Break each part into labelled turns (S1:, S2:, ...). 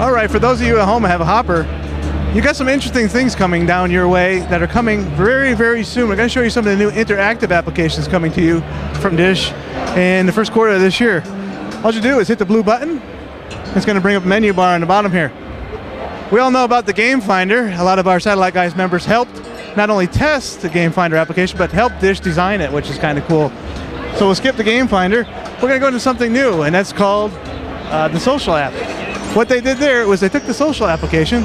S1: All right, for those of you at home have a hopper, you got some interesting things coming down your way that are coming very, very soon. We're going to show you some of the new interactive applications coming to you from Dish in the first quarter of this year. All you do is hit the blue button. It's going to bring up a menu bar on the bottom here. We all know about the Game Finder. A lot of our Satellite Guys members helped not only test the Game Finder application, but help Dish design it, which is kind of cool. So we'll skip the Game Finder. We're going to go into something new, and that's called uh, the Social app. What they did there was they took the social application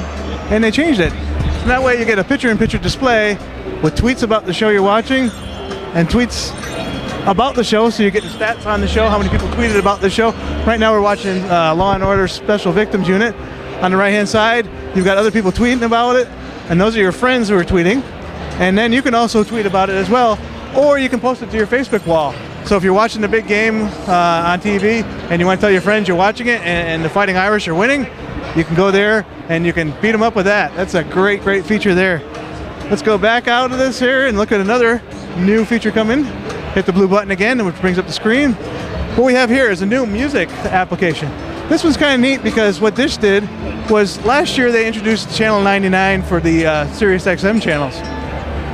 S1: and they changed it. That way you get a picture-in-picture display with tweets about the show you're watching and tweets about the show, so you get the stats on the show, how many people tweeted about the show. Right now we're watching uh, Law and Order Special Victims Unit. On the right-hand side, you've got other people tweeting about it, and those are your friends who are tweeting. And then you can also tweet about it as well, or you can post it to your Facebook wall. So if you're watching the big game uh, on TV and you want to tell your friends you're watching it and, and the Fighting Irish are winning, you can go there and you can beat them up with that. That's a great, great feature there. Let's go back out of this here and look at another new feature coming. Hit the blue button again, which brings up the screen. What we have here is a new music application. This one's kind of neat because what Dish did was last year they introduced channel 99 for the uh, Sirius XM channels.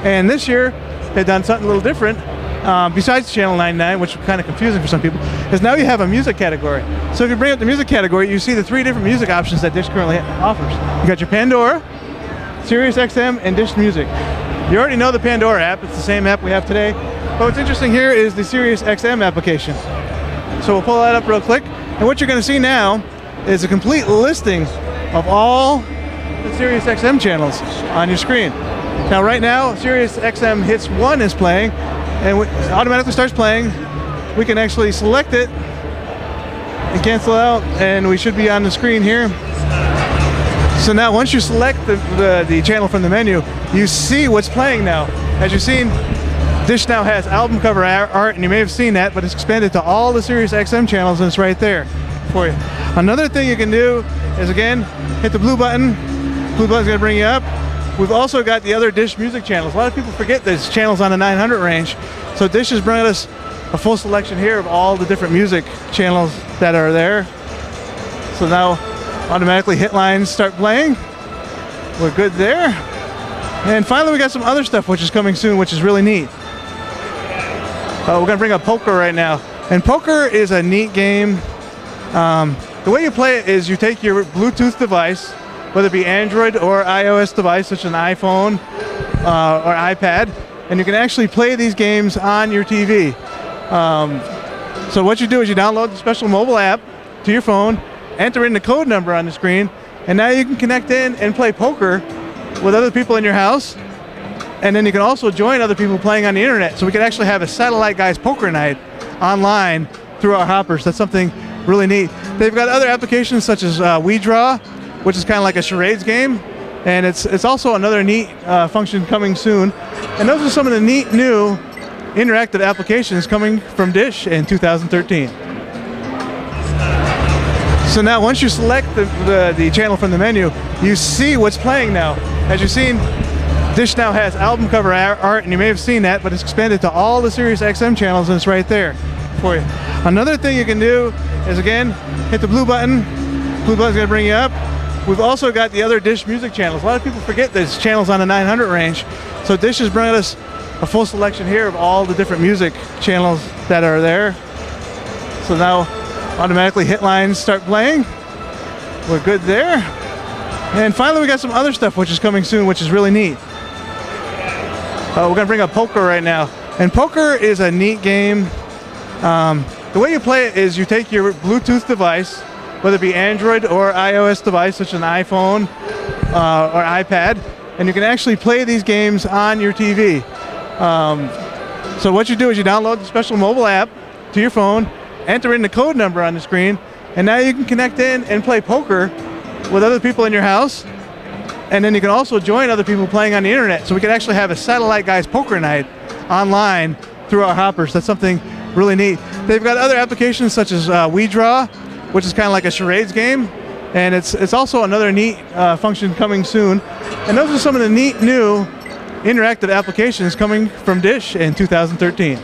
S1: And this year they've done something a little different um, besides Channel 99, which is kind of confusing for some people, is now you have a music category. So if you bring up the music category, you see the three different music options that Dish currently offers. You got your Pandora, Sirius XM, and Dish Music. You already know the Pandora app. It's the same app we have today. But what's interesting here is the Sirius XM application. So we'll pull that up real quick. And what you're going to see now is a complete listing of all the Sirius XM channels on your screen. Now right now, Sirius XM Hits 1 is playing, and it automatically starts playing. We can actually select it and cancel out, and we should be on the screen here. So now once you select the, the, the, channel from the menu, you see what's playing now. As you've seen, Dish now has album cover art, and you may have seen that, but it's expanded to all the Sirius XM channels, and it's right there for you. Another thing you can do is, again, hit the blue button. Blue button's gonna bring you up. We've also got the other Dish music channels. A lot of people forget there's channels on the 900 range. So Dish has brought us a full selection here of all the different music channels that are there. So now automatically hit lines start playing. We're good there. And finally we got some other stuff which is coming soon, which is really neat. Uh, we're gonna bring up poker right now. And poker is a neat game. Um, the way you play it is you take your Bluetooth device, whether it be Android or iOS device, such as an iPhone uh, or iPad, and you can actually play these games on your TV. Um, so what you do is you download the special mobile app to your phone, enter in the code number on the screen, and now you can connect in and play poker with other people in your house. And then you can also join other people playing on the internet. So we can actually have a Satellite Guys poker night online through our hoppers. That's something really neat. They've got other applications such as uh, WeDraw, which is kind of like a charades game. And it's, it's also another neat uh, function coming soon. And those are some of the neat new interactive applications coming from Dish in 2013. So now once you select the, the, the, channel from the menu, you see what's playing now. As you've seen, Dish now has album cover art, and you may have seen that, but it's expanded to all the Sirius XM channels, and it's right there for you. Another thing you can do is, again, hit the blue button. Blue button's gonna bring you up. We've also got the other Dish music channels. A lot of people forget there's channels on the 900 range. So Dish has brought us a full selection here of all the different music channels that are there. So now automatically hit lines start playing. We're good there. And finally we got some other stuff which is coming soon, which is really neat. Uh, we're gonna bring up poker right now. And poker is a neat game. Um, the way you play it is you take your Bluetooth device, whether it be Android or iOS device, such as an iPhone uh, or iPad, and you can actually play these games on your TV. Um, so what you do is you download the special mobile app to your phone, enter in the code number on the screen, and now you can connect in and play poker with other people in your house. And then you can also join other people playing on the internet. So we can actually have a Satellite Guys poker night online through our hoppers. That's something really neat. They've got other applications such as uh, WeDraw, which is kind of like a charades game. And it's, it's also another neat uh, function coming soon. And those are some of the neat new interactive applications coming from Dish in 2013.